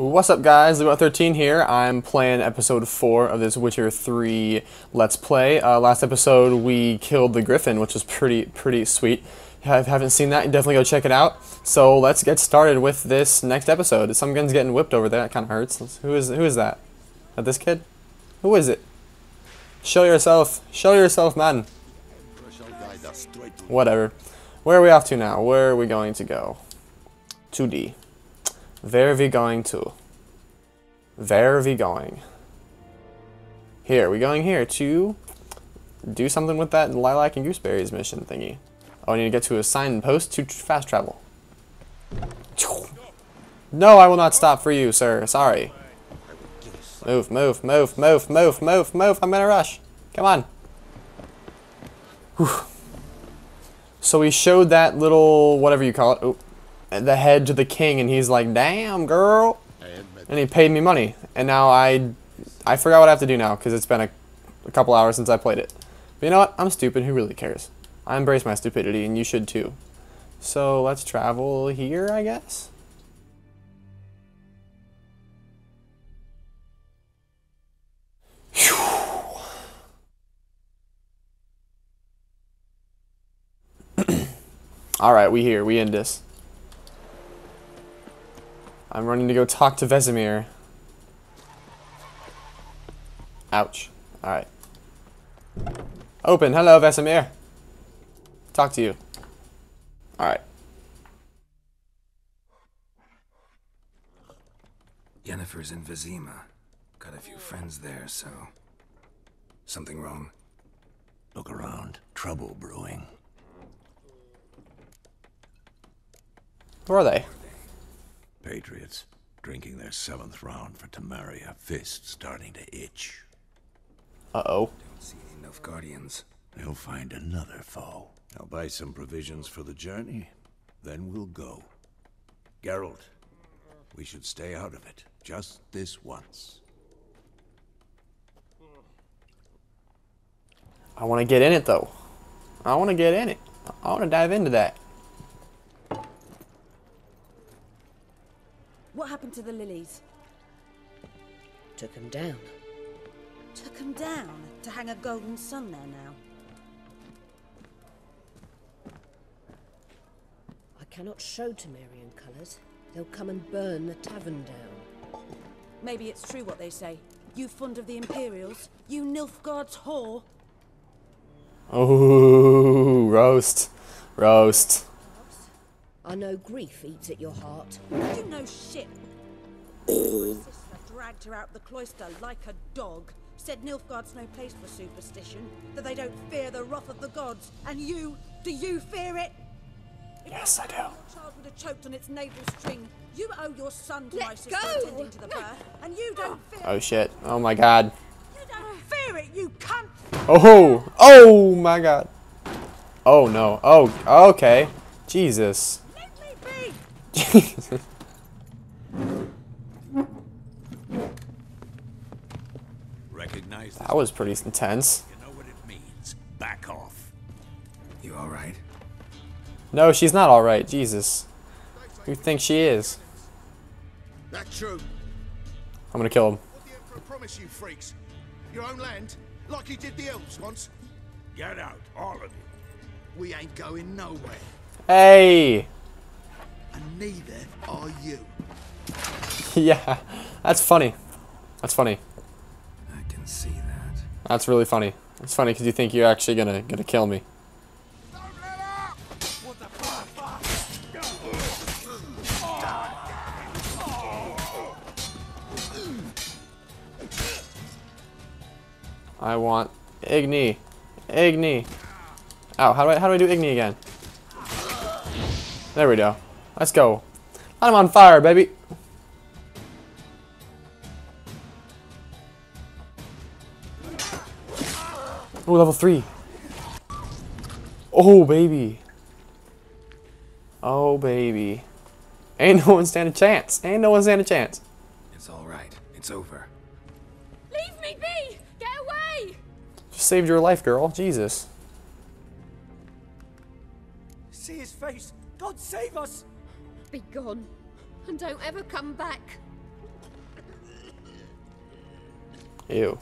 What's up guys, Lewot13 here. I'm playing episode 4 of this Witcher 3 Let's Play. Uh, last episode we killed the Griffin, which was pretty pretty sweet. If you haven't seen that, definitely go check it out. So let's get started with this next episode. Some gun's getting whipped over there, that kind of hurts. Who is, who is that? That this kid? Who is it? Show yourself. Show yourself, man. Whatever. Where are we off to now? Where are we going to go? 2D. Where are we going to? Where are we going? Here, we going here to do something with that lilac and gooseberries mission thingy. Oh, I need to get to a sign post to fast travel. No, I will not stop for you, sir. Sorry. Move, move, move, move, move, move, move. I'm gonna rush. Come on. Whew. So we showed that little, whatever you call it. Oh, the head to the king, and he's like, "Damn, girl," and he paid me money. And now I, I forgot what I have to do now because it's been a, a couple hours since I played it. But you know what? I'm stupid. Who really cares? I embrace my stupidity, and you should too. So let's travel here, I guess. All right, we here. We end this. I'm running to go talk to Vesemir. Ouch. Alright. Open. Hello, Vesemir. Talk to you. Alright. Yennefer's in Vizima. Got a few friends there, so... Something wrong? Look around. Trouble brewing. Where are they? Patriots drinking their seventh round for Temeria, fist starting to itch. Uh-oh. Don't see any Nilfgaardians. They'll find another foe. I'll buy some provisions for the journey, then we'll go. Geralt, we should stay out of it, just this once. I want to get in it, though. I want to get in it. I want to dive into that. Happened to the lilies? Took them down. Took them down to hang a golden sun there now. I cannot show Temerian colours. They'll come and burn the tavern down. Maybe it's true what they say. You fond of the Imperials? You Nilfgaard's whore? Oh, roast. Roast. I know grief eats at your heart. You know shit. Oh. My sister dragged her out the cloister like a dog. Said Nilfgaard's no place for superstition. That they don't fear the wrath of the gods. And you, do you fear it? If Yes, I your do. child would have choked on its navel string. You owe your son to Let my sister go. attending to the birth. And you don't oh. fear Oh, shit. Oh, my God. You don't fear it, you cunt! Oh, oh, my God. Oh, no. Oh, okay. Jesus. Let me be! Jesus. Recognize? That was pretty intense. You know what it means. Back off. You alright? No, she's not alright. Jesus. Who thinks she is? That's true. I'm gonna kill him. What the Emperor promise you freaks? Your own land? Like he did the elves once? Get out, all of you. We ain't going nowhere. Hey! Neither are you. yeah, that's funny. That's funny. I can see that. That's really funny. It's funny because you think you're actually gonna gonna kill me. I want Igni. Igni. Oh, how do I how do I do Igni again? There we go. Let's go. I'm on fire, baby. Oh, level three. Oh, baby. Oh, baby. Ain't no one stand a chance. Ain't no one stand a chance. It's alright. It's over. Leave me be! Get away! Just saved your life, girl. Jesus. See his face! God save us! Be gone, and don't ever come back. Ew.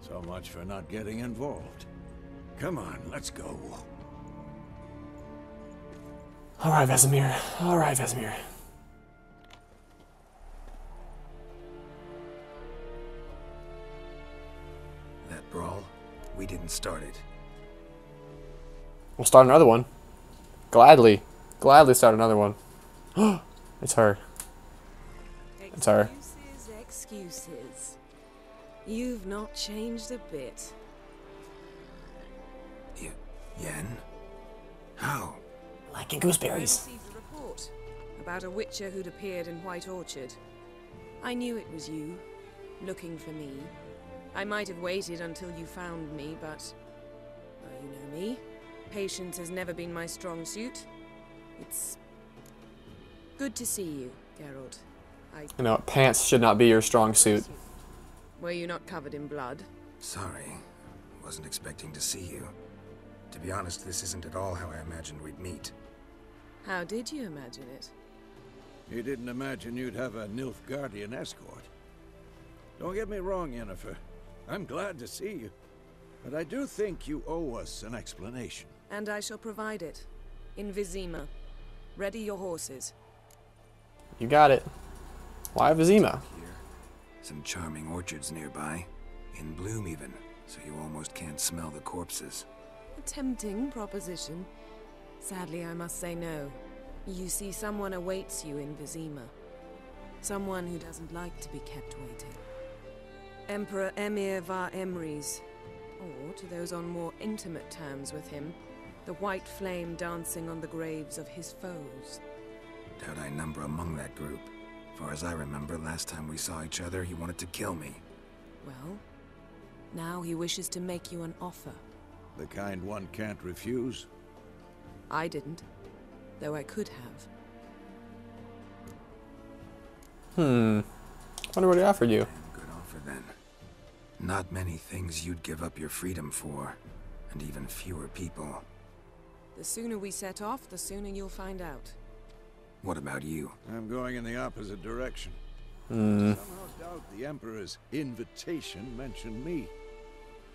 So much for not getting involved. Come on, let's go. Alright, Vesemir. Alright, Vesemir. That brawl, we didn't start it. We'll start another one. Gladly. Gladly start another one. it's her. It's her. Excuses, excuses. You've not changed a bit. Y Yen? How? Liking I gooseberries. received a report about a witcher who'd appeared in White Orchard. I knew it was you, looking for me. I might have waited until you found me, but... Well, you know me. Patience has never been my strong suit. It's... good to see you, Geralt. I... You know, pants should not be your strong suit. Were you not covered in blood? Sorry. Wasn't expecting to see you. To be honest, this isn't at all how I imagined we'd meet. How did you imagine it? You didn't imagine you'd have a Nilfgaardian escort. Don't get me wrong, Yennefer. I'm glad to see you. But I do think you owe us an explanation. And I shall provide it. In Vizima. Ready your horses. You got it. Why Vizima? Here. Some charming orchards nearby. In bloom even, so you almost can't smell the corpses. A tempting proposition. Sadly, I must say no. You see, someone awaits you in Vizima. Someone who doesn't like to be kept waiting. Emperor Emhyr var Emreis. Or, to those on more intimate terms with him, the white flame dancing on the graves of his foes. Doubt I number among that group. Far as I remember, last time we saw each other, he wanted to kill me. Well, now he wishes to make you an offer. The kind one can't refuse. I didn't, though I could have. Hmm. Wonder what he offered you. Good offer then. Not many things you'd give up your freedom for, and even fewer people. The sooner we set off, the sooner you'll find out. What about you? I'm going in the opposite direction. Hmm. Somehow doubt the Emperor's invitation mentioned me.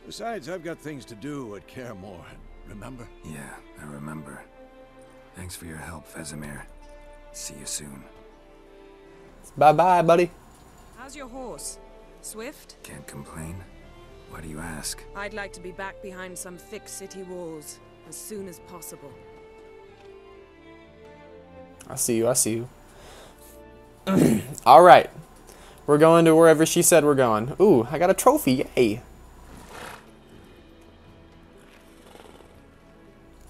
Besides, I've got things to do at Kaer Morhen, remember? Yeah, I remember. Thanks for your help, Vesemir. See you soon. Bye bye, buddy. How's your horse? Swift? Can't complain. Why do you ask? I'd like to be back behind some thick city walls as soon as possible. I see you. I see you. All right. We're going to wherever she said we're going. Ooh, I got a trophy. Yay.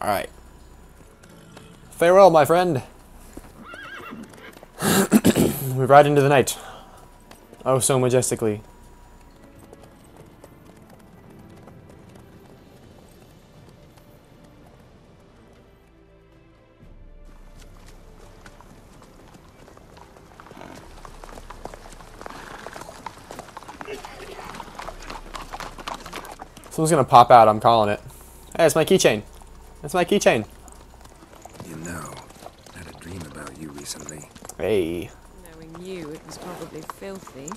All right. Farewell, my friend. we ride into the night. Oh, so majestically. Someone's gonna pop out, I'm calling it. Hey, it's my keychain. That's my keychain. You know, I had a dream about you recently. Hey. Knowing you, it was probably filthy.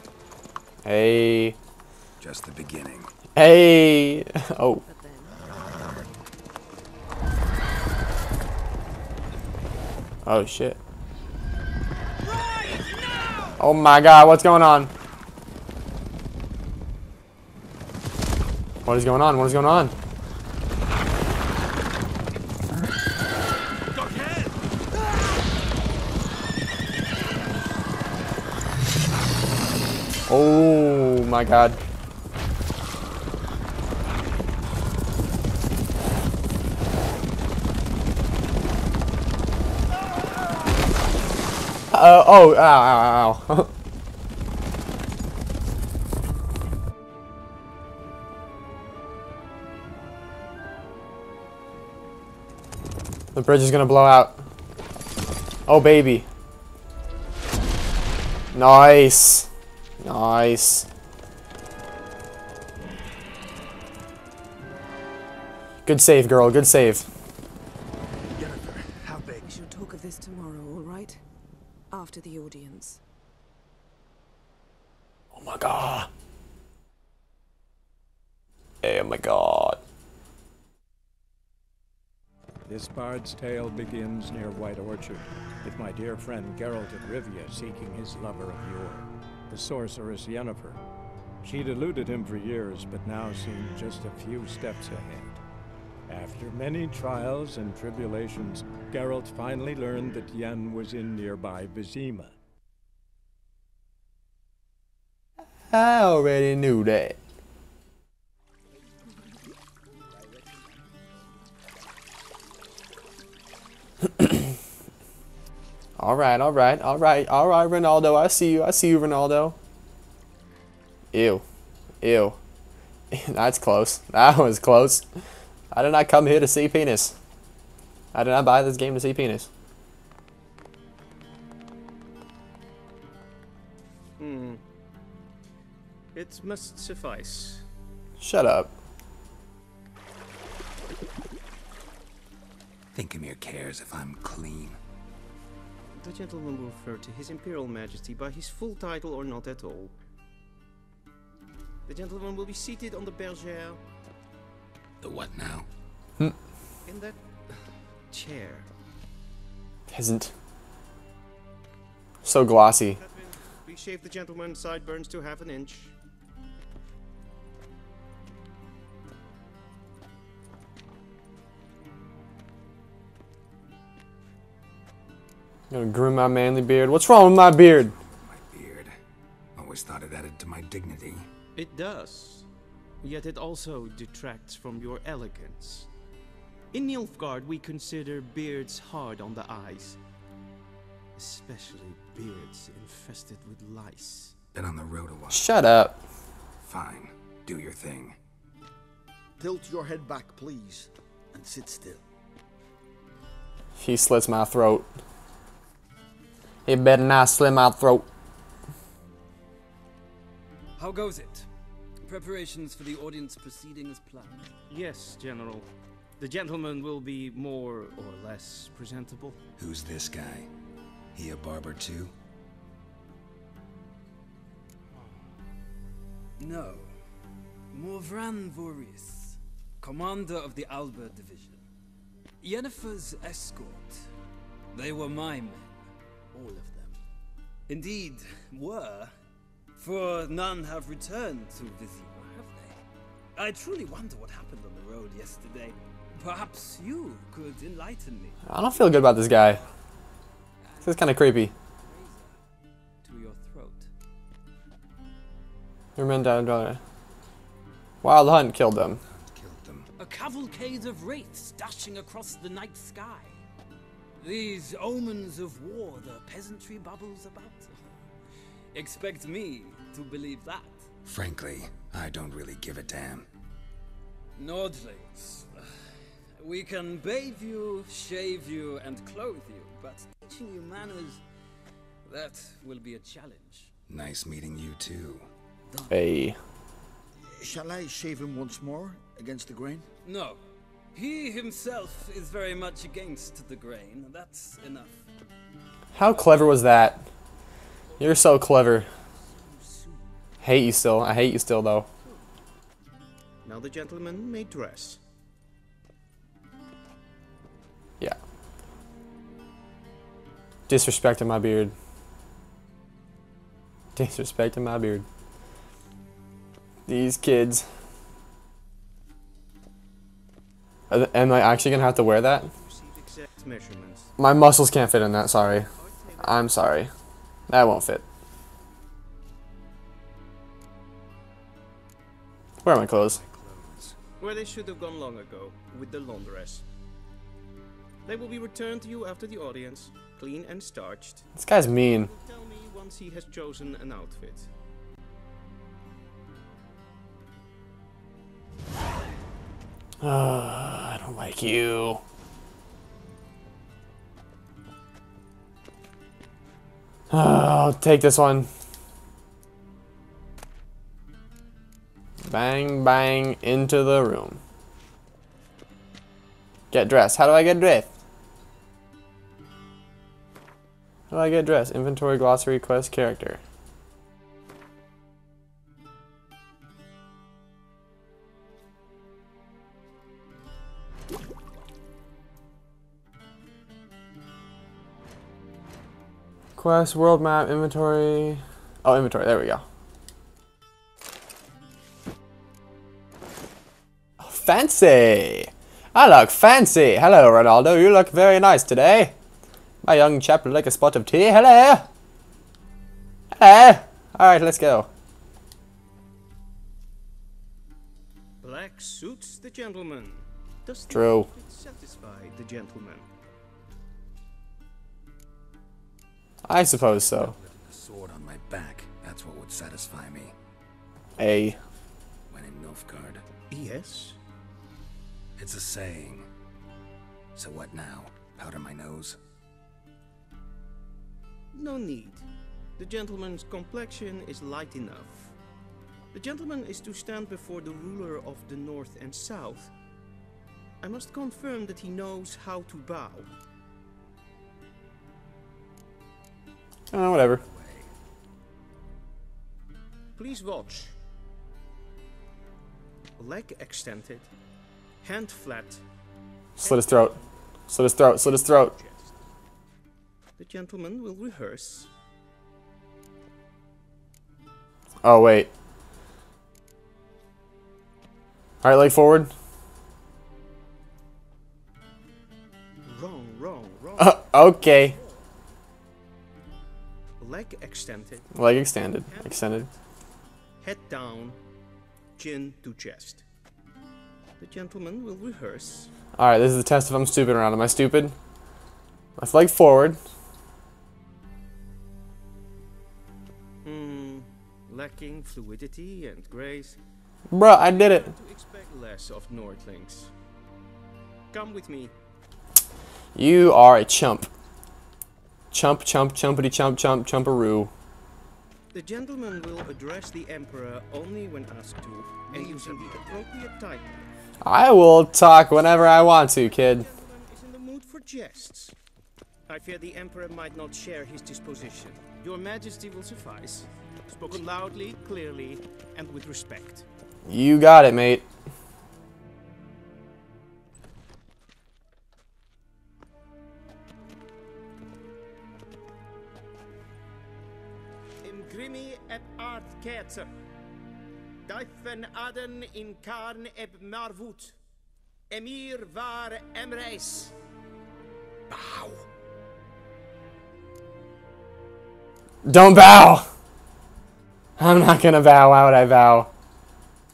Hey. Just the beginning. Hey. Oh. Oh shit. Oh my god, what's going on? What is going on? What is going on? Oh my god. Uh, oh, ow, ow, ow, the bridge is gonna blow out. Oh, baby. Nice. Nice. Good save, girl. Good save. Yennefer, how big? we shall talk of this tomorrow, all right? After the audience. Oh my god. Oh my god. This bard's tale begins near White Orchard, with my dear friend Geralt of Rivia seeking his lover of yore, the sorceress Yennefer. She'd eluded him for years, but now seemed just a few steps ahead. After many trials and tribulations, Geralt finally learned that Yen was in nearby Vizima. I already knew that. all right, all right, all right, all right, Ronaldo. I see you. I see you, Ronaldo. Ew. Ew. That's close. That was close. I did not come here to see penis. I did not buy this game to see penis. Hmm. It must suffice. Shut up. Thinkamere cares if I'm clean. The gentleman will refer to His Imperial Majesty by his full title or not at all. The gentleman will be seated on the bergère The what now? Hmm. in that chair. Peasant. So glossy. We shave the gentleman's sideburns to half an inch. Gonna groom my manly beard. What's wrong with my beard? My beard. Always thought it added to my dignity. It does. Yet it also detracts from your elegance. In Nilfgaard, we consider beards hard on the eyes. Especially beards infested with lice. Been on the road a while. Shut up. Fine. Do your thing. Tilt your head back, please, and sit still. He slits my throat. He better not slit my throat. How goes it? Preparations for the audience proceeding as planned. Yes, General. The gentleman will be more or less presentable. Who's this guy? He a barber too? No. Morvran Voorhis, commander of the Alba Division. Yennefer's escort. They were my men, all of them. Indeed, were. For none have returned to Vizima, have they? I truly wonder what happened on the road yesterday. Perhaps you could enlighten me. I don't feel good about this guy. This is kind of creepy. To your throat. Your men died. died. Wild Hunt. Killed them. A cavalcade of wraiths dashing across the night sky. These omens of war the peasantry bubbles about. Expect me to believe that. Frankly, I don't really give a damn. Nordlings. We can bathe you, shave you, and clothe you, but teaching you manners, that will be a challenge. Nice meeting you too. Hey. Shall I shave him once more against the grain? No. He himself is very much against the grain. That's enough. How clever was that? You're so clever. Hate you still. I hate you still, though. Now the gentleman may dress. Yeah. Disrespecting my beard. Disrespecting my beard. These kids. Am I actually gonna have to wear that? Receive exact measurements. My muscles can't fit in that, sorry. I'm sorry. That won't fit. Where are my clothes? Where they should have gone long ago, with the laundress. They will be returned to you after the audience, clean and starched. This guy's mean. Tell me once he has chosen an outfit. Don't ah. Like you. I'll take this one. Bang, bang, into the room. Get dressed. How do I get dressed? How do I get dressed? Inventory, glossary, quest, character. Quest, world map, inventory. Oh, inventory. There we go. Oh, fancy! I look fancy! Hello, Ronaldo. You look very nice today. My young chap would like a spot of tea. Hello! Hello! Alright, let's go. Black suits the gentleman. Does True. satisfy the gentleman? I suppose so. A sword on my back, that's what would satisfy me. A. When in Nilfgaard. Yes. It's a saying. So what now? Powder my nose? No need. The gentleman's complexion is light enough. The gentleman is to stand before the ruler of the North and South. I must confirm that he knows how to bow. Oh, whatever. Please watch. Leg extended, hand flat. Slit his throat. Slit his throat. Slit his throat. The gentleman will rehearse. Oh, wait. Alright, leg forward. Wrong, wrong, wrong. Uh, okay. Leg extended, Leg extended. Extended. head down, chin to chest. The gentleman will rehearse. Alright, this is the test if I'm stupid or not. Am I stupid? Left leg forward. Hmm, lacking fluidity and grace. Bruh, I did it. To expect less of Nordlings. Come with me. You are a chump. Chump, chump, chumpity chump, chump, chumperoo. The gentleman will address the Emperor only when asked to, and using the appropriate title. I will talk whenever I want to, kid. is in the mood for jests. I fear the Emperor might not share his disposition. Your Majesty will suffice. Spoken loudly, clearly, and with respect. You got it, mate. Dijfen aden in karn eb marvoet. Emhyr var Emreis. Bow. Don't bow! I'm not gonna bow. Why would I bow?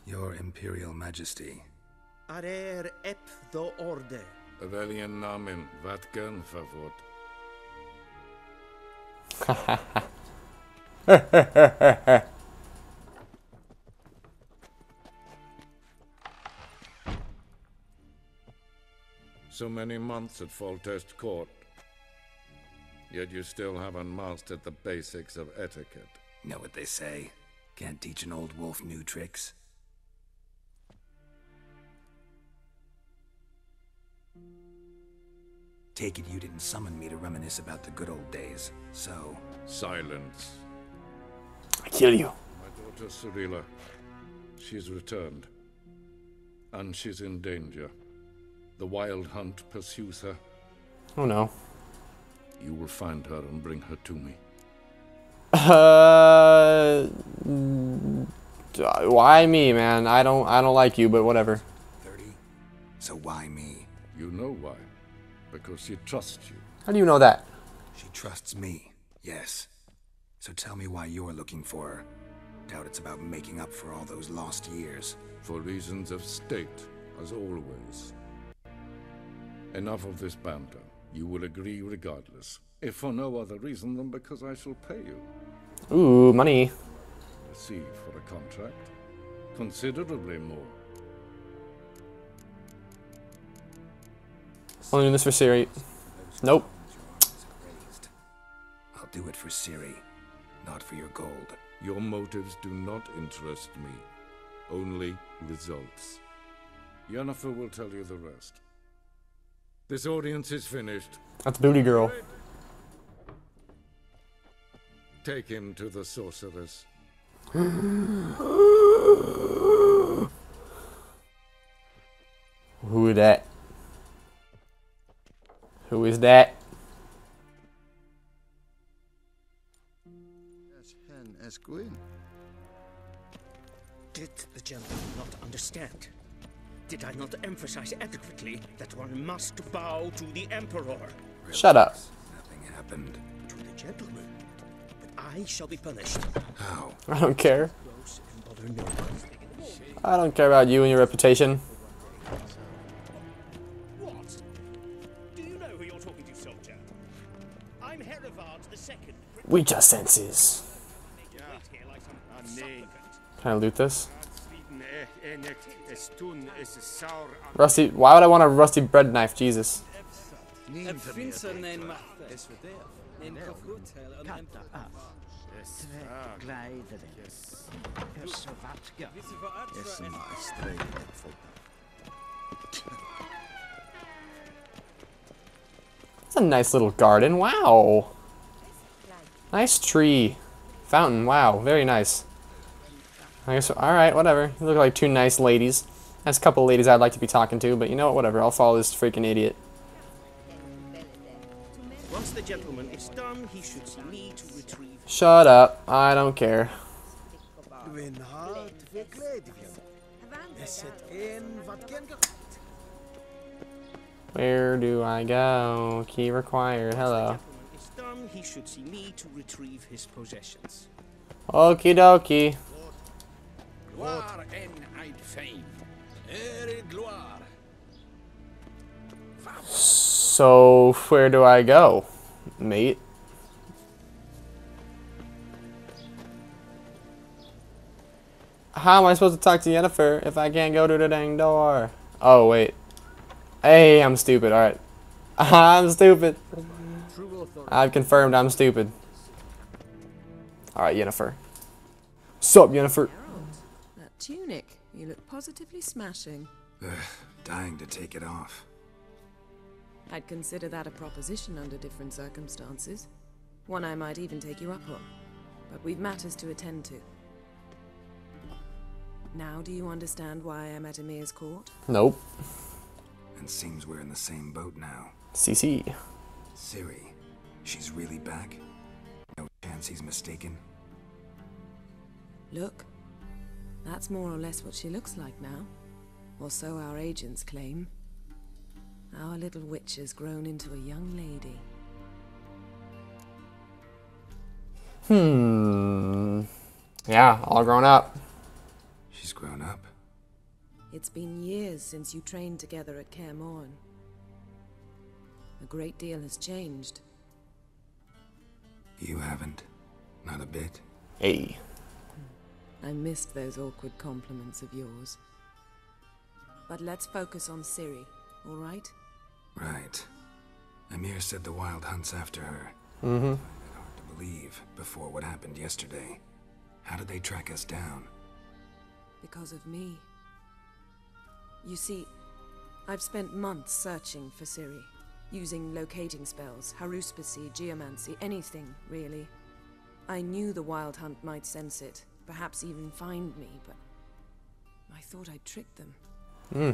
Your Imperial Majesty. Arer ep do orde. Weljen namen, wat kan favort? So many months at Foltest Court. Yet you still haven't mastered the basics of etiquette. Know what they say? Can't teach an old wolf new tricks. Take it you didn't summon me to reminisce about the good old days, so... Silence. I kill you. My daughter Cirilla. She's returned. And she's in danger. The wild hunt pursues her. Oh no. You will find her and bring her to me. Uh, why me, man? I don't, I don't like you, but whatever. 30? So why me? You know why. Because she trusts you. How do you know that? She trusts me, yes. So tell me why you're looking for her. Doubt it's about making up for all those lost years. For reasons of state, as always. Enough of this banter. You will agree regardless. If for no other reason than because I shall pay you. Ooh, money. Receive for a contract. Considerably more. Only doing this for Ciri. Nope. I'll do it for Ciri, not for your gold. Your motives do not interest me. Only results. Yennefer will tell you the rest. This audience is finished. That's booty girl. Take him to the sorceress. Who is that? Who is that? Go in. Did the gentleman not understand? Did I not emphasize adequately that one must bow to the Emperor? Shut up. Nothing happened. To the gentleman. But I shall be punished. How? I don't care. Close and bother no one. I don't care about you and your reputation. What? Do you know who you're talking to, soldier? I'm Herivard the Second. We just senses. Can I loot this? Rusty, why would I want a rusty bread knife? Jesus. It's a nice little garden. Wow. Nice tree. Fountain. Wow. Very nice. I guess, alright, whatever. You look like two nice ladies. That's a couple of ladies I'd like to be talking to, but you know what, whatever. I'll follow this freaking idiot. Once the gentleman is done, he should see me to retrieve. Shut up. I don't care. Where do I go? Key required. Hello. Is done, he should see me to retrieve his possessions. Okie dokie. Gloire en fame. Ere gloire. So, where do I go, mate? How am I supposed to talk to Yennefer if I can't go to the dang door? Oh, wait. Hey, I'm stupid, alright. I'm stupid. I've confirmed I'm stupid. Alright, Yennefer. Sup, Yennefer? That tunic, you look positively smashing. Ugh, dying to take it off. I'd consider that a proposition under different circumstances. One I might even take you up on. But we've matters to attend to. Now do you understand why I'm at Emhyr's court? Nope. And seems we're in the same boat now. CC. Ciri, she's really back? No chance he's mistaken? Look. That's more or less what she looks like now. Or so our agents claim. Our little witch has grown into a young lady. Hmm. Yeah, all grown up. She's grown up. It's been years since you trained together at Kaer Morhen. A great deal has changed. You haven't. Not a bit. Hey. I missed those awkward compliments of yours. But let's focus on Ciri, all right? Right. Emhyr said the Wild Hunt's after her. Mm-hmm. Hard to believe before what happened yesterday. How did they track us down? Because of me. You see, I've spent months searching for Ciri, using locating spells, haruspicy, geomancy, anything, really. I knew the Wild Hunt might sense it, perhaps even find me, but I thought I'd tricked them. Hmm.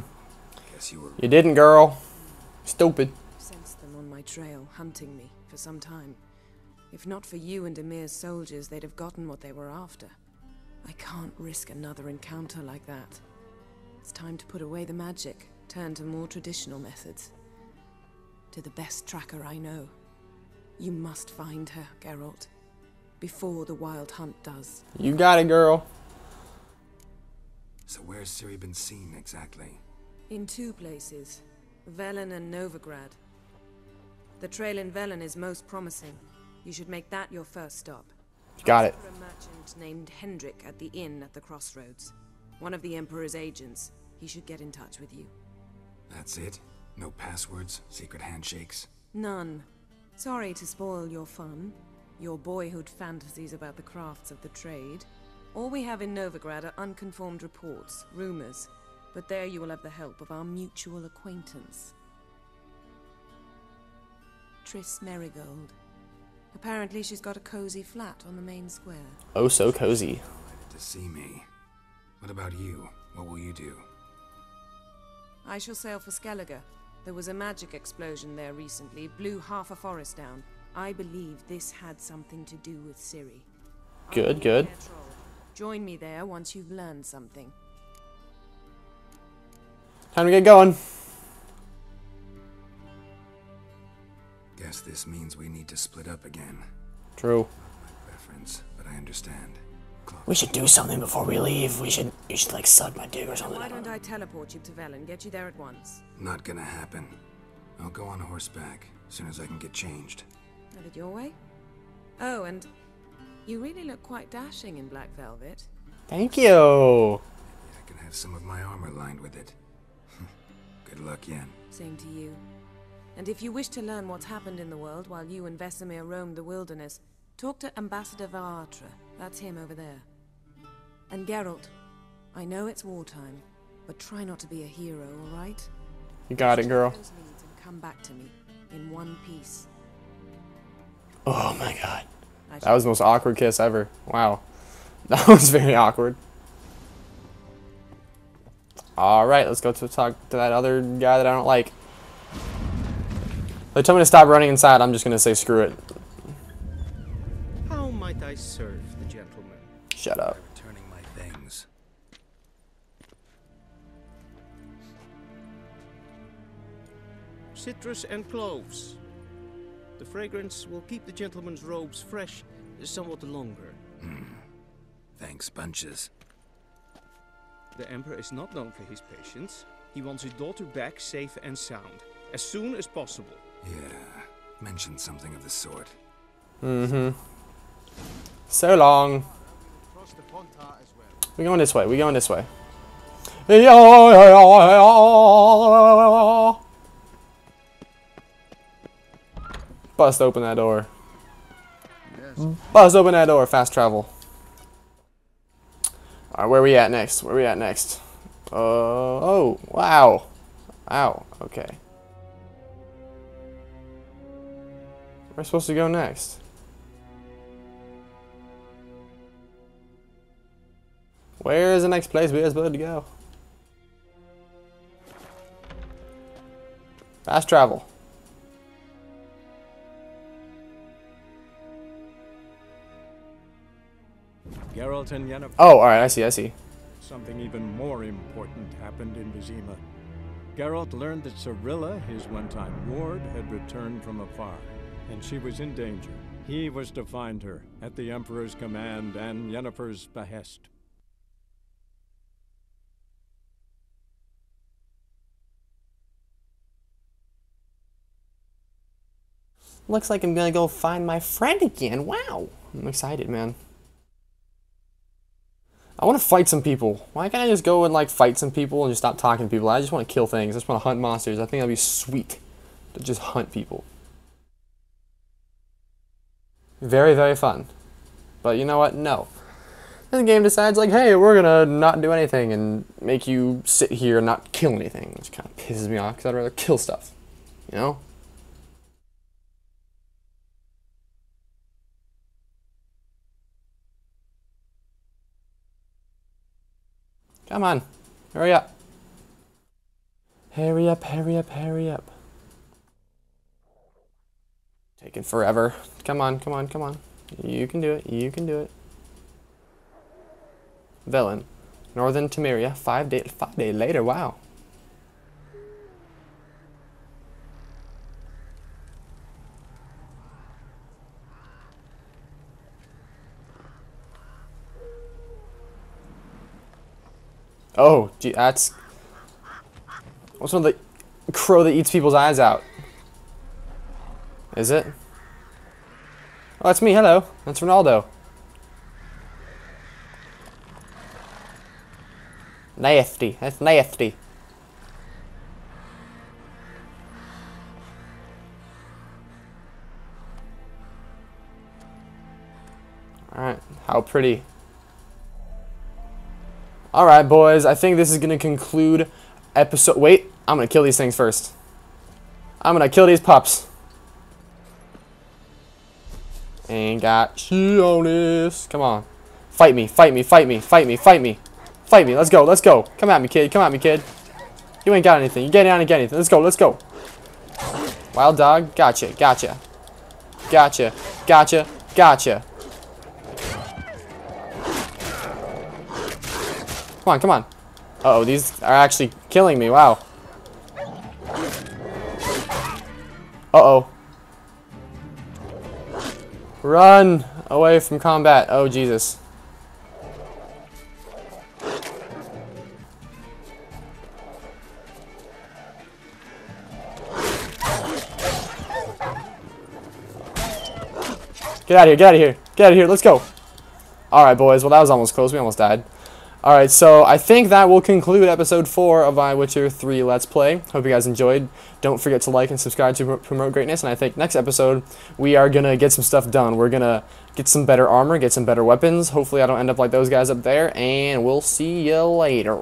Guess you were. You didn't, girl. Stupid. Sensed them on my trail, hunting me for some time. If not for you and Emhyr's soldiers, they'd have gotten what they were after. I can't risk another encounter like that. It's time to put away the magic, turn to more traditional methods. To the best tracker I know. You must find her, Geralt. Before the Wild Hunt does. You got it, girl. So where's Ciri been seen exactly? In two places. Velen and Novigrad. The trail in Velen is most promising. You should make that your first stop. Got it. A merchant named Hendrik at the inn at the crossroads. One of the Emperor's agents. He should get in touch with you. That's it? No passwords? Secret handshakes? None. Sorry to spoil your fun. Your boyhood fantasies about the crafts of the trade. All we have in Novigrad are unconformed reports, rumors. But there you will have the help of our mutual acquaintance. Triss Merigold. Apparently she's got a cozy flat on the main square. Oh, so cozy. To see me. What about you? What will you do? I shall sail for Skellige. There was a magic explosion there recently, blew half a forest down. I believe this had something to do with Ciri. Good, good. Join me there once you've learned something. Time to get going. Guess this means we need to split up again. True. my Preference, but I understand. We should do something before we leave. We should, you should like suck my dick or something. Why don't I teleport you to Velen, get you there at once? Not gonna happen. I'll go on horseback as soon as I can get changed. Have it your way? Oh, and you really look quite dashing in black velvet. Thank you. I can have some of my armor lined with it. Good luck, Yen. Same to you. And if you wish to learn what's happened in the world while you and Vesemir roamed the wilderness, talk to Ambassador var Attre. That's him over there. And Geralt, I know it's wartime, but try not to be a hero, alright? You got it, girl. Those leads and come back to me in one piece. Oh my god. That was the most awkward kiss ever. Wow. That was very awkward. Alright, let's go to talk to that other guy that I don't like. They tell me to stop running inside, I'm just gonna say screw it. How might I serve the gentleman? Shut up. Returning my things. Citrus and cloves. The fragrance will keep the gentleman's robes fresh somewhat longer. Thanks, bunches. The Emperor is not known for his patience. He wants his daughter back safe and sound, as soon as possible. Yeah, mentioned something of the sort. Mm-hmm. So long. We're going this way. we're going this way. Bust open that door. Bust open that door. Fast travel. Alright, where we at next? Where we at next? Uh, oh, wow. Wow, okay. Where are supposed to go next? Where is the next place we are supposed to go? Fast travel. Geralt and Yennefer. Oh, alright, I see, I see. Something even more important happened in Vizima. Geralt learned that Cirilla, his one-time ward, had returned from afar, and she was in danger. He was to find her, at the Emperor's command and Yennefer's behest. Looks like I'm gonna go find my friend again. Wow. I'm excited, man. I want to fight some people. Why can't I just go and like fight some people and just stop talking to people? I just want to kill things. I just want to hunt monsters. I think that'd be sweet to just hunt people. Very, very fun. But you know what? No. The game decides like, hey, we're gonna not do anything and make you sit here and not kill anything, which kind of pisses me off because I'd rather kill stuff. You know? Come on. Hurry up. Hurry up, hurry up, hurry up. Taking forever. Come on, come on, come on. You can do it. You can do it. Velen. Northern Temeria. Five day five day later. Wow. Oh, gee, that's... What's one of the crow that eats people's eyes out? Is it? Oh, that's me, hello. That's Ronaldo. Nasty. That's nasty. Alright, how pretty. Alright, boys, I think this is going to conclude episode... Wait, I'm going to kill these things first. I'm going to kill these pups. Ain't got shit on this. Come on. Fight me, fight me, fight me, fight me, fight me. Fight me, let's go, let's go. Come at me, kid, come at me, kid. You ain't got anything. You get down get anything. Let's go, let's go. Wild dog, gotcha, gotcha. Gotcha, gotcha, gotcha. Come on, come on. Uh oh these are actually killing me. Wow. Uh-oh. Run away from combat. Oh, Jesus. Get out of here, get out of here, get out of here, let's go. Alright, boys, well, that was almost close. We almost died. Alright, so I think that will conclude episode 4 of my Witcher 3 Let's Play. Hope you guys enjoyed. Don't forget to like and subscribe to promote greatness, and I think next episode we are going to get some stuff done. We're going to get some better armor, get some better weapons. Hopefully I don't end up like those guys up there, and we'll see you later.